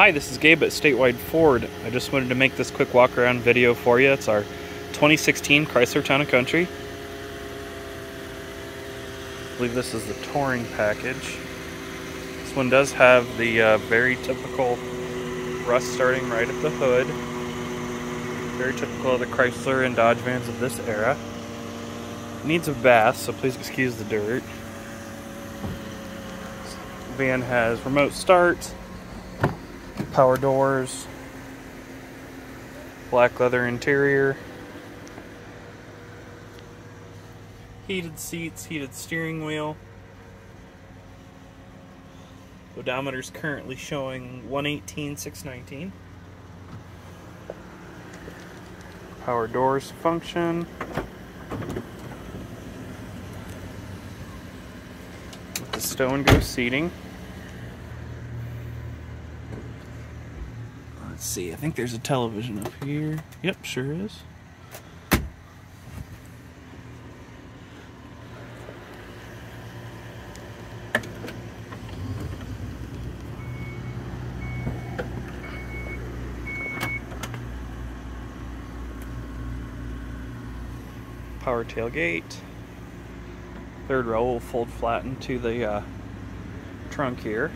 Hi, this is Gabe at Statewide Ford. I just wanted to make this quick walk around video for you. It's our 2016 Chrysler Town & Country. I believe this is the touring package. This one does have the uh, very typical rust starting right at the hood. Very typical of the Chrysler and Dodge vans of this era. It needs a bath, so please excuse the dirt. This van has remote start, power doors, black leather interior, heated seats, heated steering wheel. Odometer's currently showing 118,619. Power doors function. The Stow 'n Go seating. Let's see, I think there's a television up here. Yep, sure is. Power tailgate. Third row will fold flat into the uh, trunk here.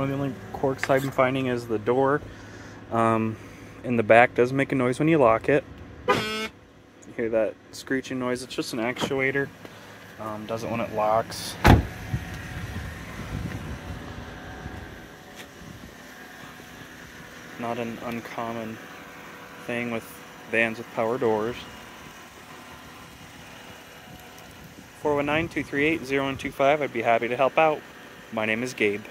One of the only quirks I'm finding is the door um, in the back does make a noise when you lock it. You hear that screeching noise. It's just an actuator. Um, does it when it locks. Not an uncommon thing with vans with power doors. 419 238 0125. I'd be happy to help out. My name is Gabe.